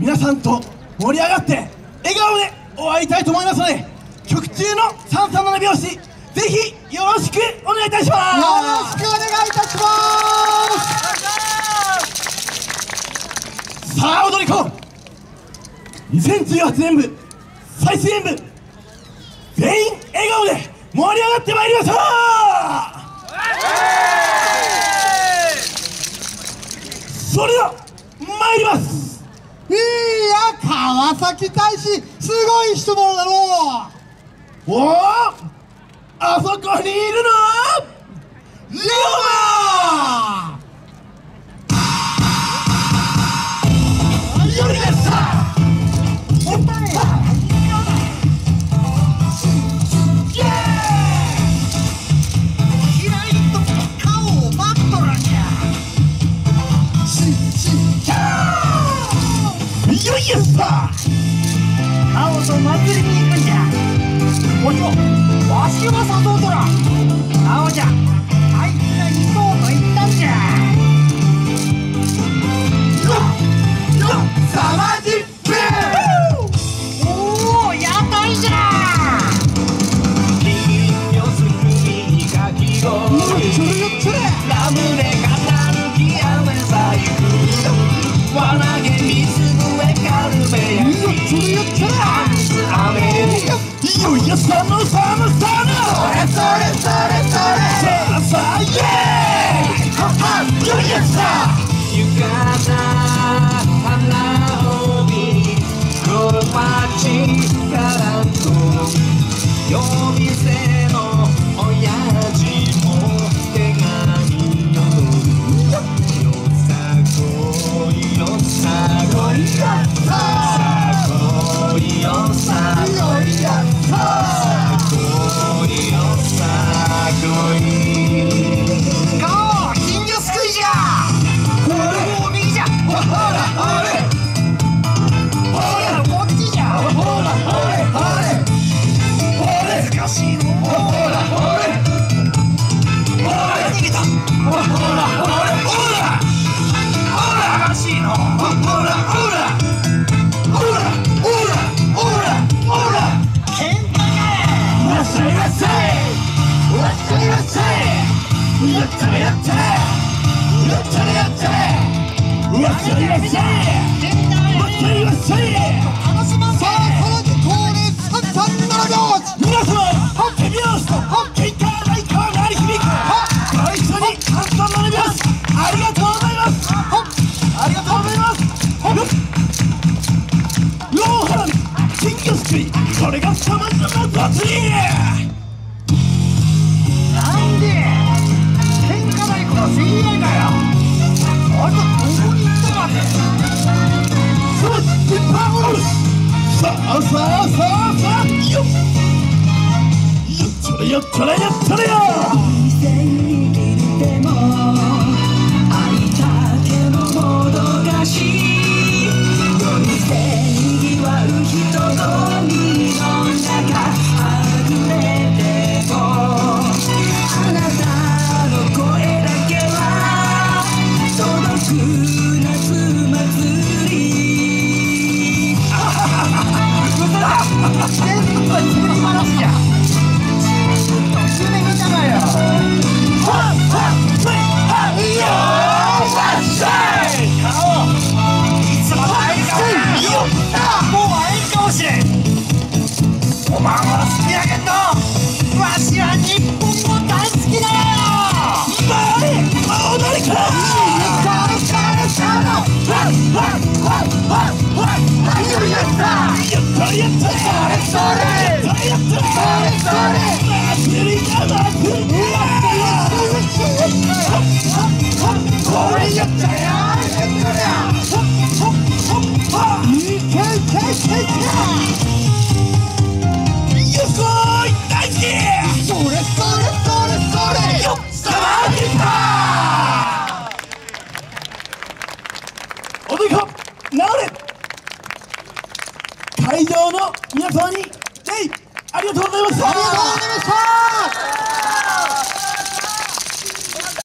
皆さんと盛り上がって笑顔でお会いたいと思いますので曲中の337拍子ぜひよろしくお願いいたします。よろしくお願いいたします。さあ踊り子。2018年部最新演部全員笑顔で盛り上がってまいりましょう。それでは参りますいや川崎大使すごい人だろう。おおあそこにいるの？よいよさ青と祭りに行くんじゃ。お嬢わしは誘うとら青じゃよいよサムサムサムそれそれそれそれさあさあイエーイははよいよさ浴衣花帯黒町からと夜店の親父も手紙のよさこいよさこいよさこいよさこいよさこいよさったれやったれやったれやったれわっしゃいわっしゃいわっしゃいわっしゃい楽しまんさあさらに恒例三三七拍子皆様手拍子と喧嘩がない川があり響くご一緒に簡単な拍子ありがとうございますありがとうございますローハン金魚すくいこれがサマンナの祭りれやったれやったれよ。店にいても会いたけのもどかしい夜店にぎわう人混みの中はぐれてもあなたの声だけは届く夏祭り全部は。作それそれ会場の皆様にえいありがとうございました。ありがとうございました。